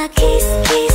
wanna kiss, kiss.